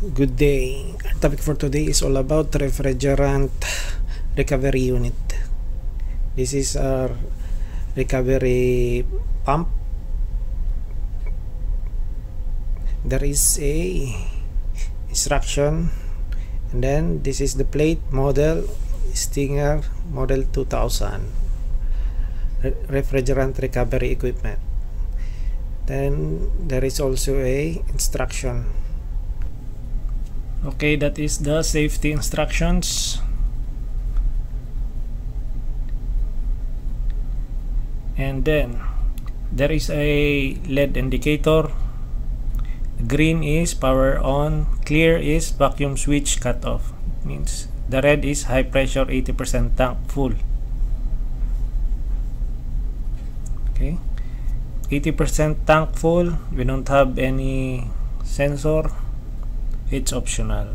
Good day. Our topic for today is all about refrigerant recovery unit. This is our recovery pump. There is a instruction and then this is the plate model Stinger model 2000 Re- refrigerant recovery equipment. Then there is also a instruction Okay, that is the safety instructions. And then there is a LED indicator. Green is power on, clear is vacuum switch cut off. Means the red is high pressure 80% tank full. Okay. 80% tank full. We don't have any sensor it's optional.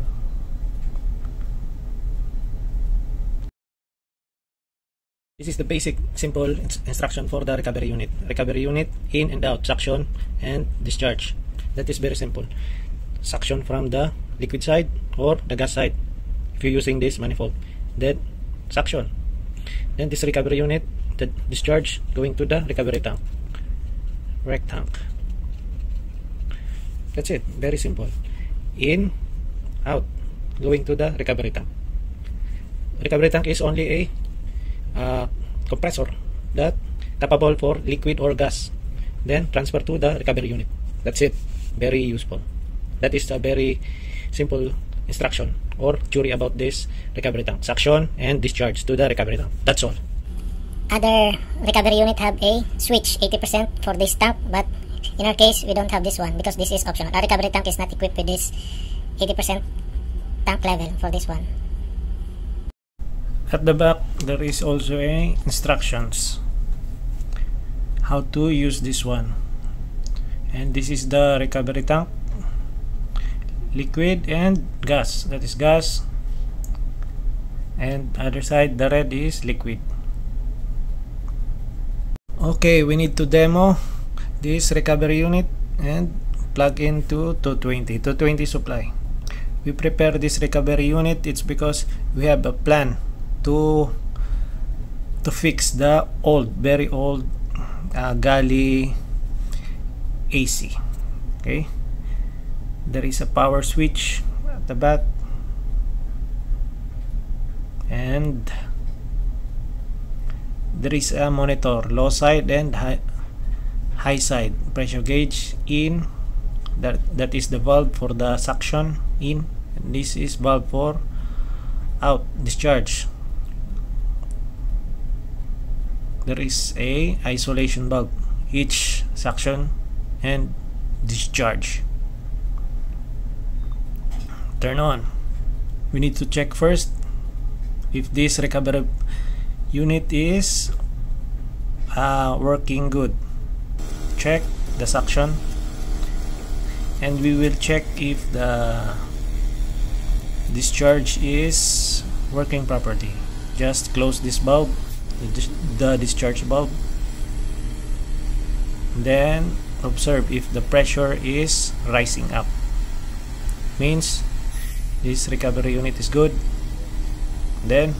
This is the basic simple instruction for the recovery unit. Recovery unit in and out, suction and discharge. That is very simple. Suction from the liquid side or the gas side if you're using this manifold. Then suction. Then this recovery unit, the discharge going to the recovery tank. Rec tank. That's it. Very simple. In, out, going to the recovery tank. Recovery tank is only a uh, compressor that capable for liquid or gas. Then transfer to the recovery unit. That's it. Very useful. That is a very simple instruction or theory about this recovery tank. Suction and discharge to the recovery tank. That's all. Other recovery unit have a switch 80% for this tank but in our case we don't have this one because this is optional our recovery tank is not equipped with this 80% tank level for this one At the back, there is also a instructions how to use this one. And this is the recovery tank, liquid and gas. That is gas. And other side, the red is liquid. Okay, we need to demo this recovery unit and plug into 220, 220 supply. We prepare this recovery unit, it's because we have a plan to to fix the old very old uh, galley AC okay? There is a power switch at the back. And there is a monitor low side and high, high side pressure gauge in. That that is the valve for the suction in. And this is valve for out discharge. There is a isolation bulb each suction and discharge. Turn on. We need to check first if this recovery unit is uh, working good check the suction. And we will check if the discharge is working properly. Just close this bulb the, dis- the discharge bulb. Then observe if the pressure is rising up. Means this recovery unit is good. Then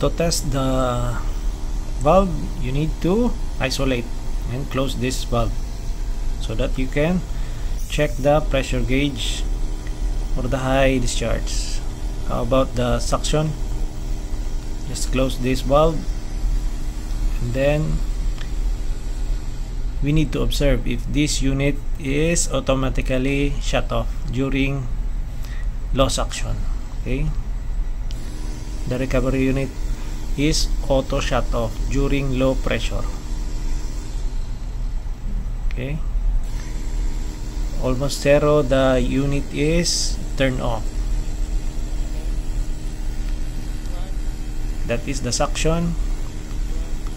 to test the valve you need to isolate and close this valve so that you can check the pressure gauge for the high discharge. How about the suction? Just close this valve and then we need to observe if this unit is automatically shut off during low suction okay? The recovery unit is auto shut off during low pressure okay. Almost zero the unit is turned off. That is the suction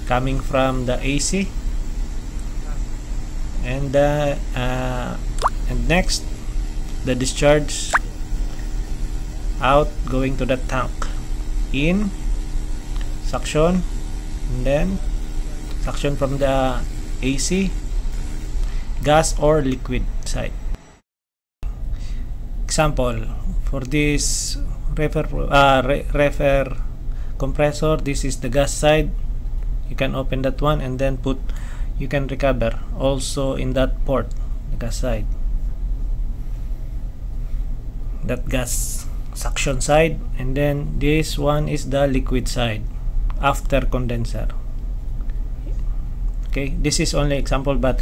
coming from the AC and the uh, and next the discharge out going to the tank. In suction and then suction from the AC gas or liquid side. Example for this refer uh, re refer compressor this is the gas side. You can open that one and then put you can recover also in that port the gas side. That gas suction side and then this one is the liquid side after condenser. Okay this is only example but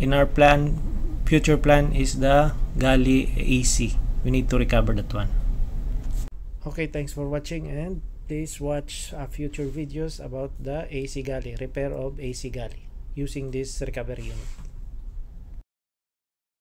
in our plan future plan is the galley AC we need to recover that one. Okay thanks for watching and please watch uh, future videos about the AC galley repair of AC galley using this recovery unit